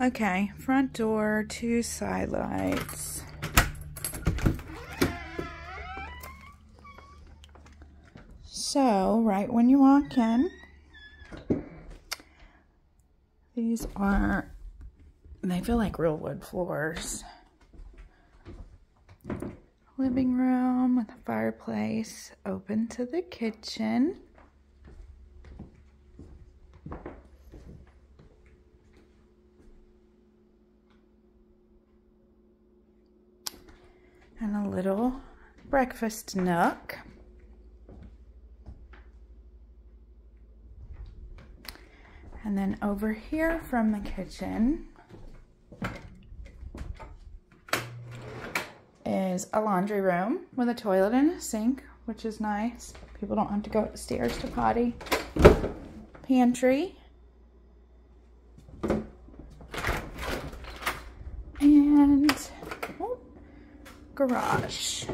Okay, front door, two side lights. So, right when you walk in, these are, they feel like real wood floors. Living room with a fireplace open to the kitchen. And a little breakfast nook. And then over here from the kitchen is a laundry room with a toilet and a sink, which is nice. People don't have to go upstairs to potty. Pantry. And garage.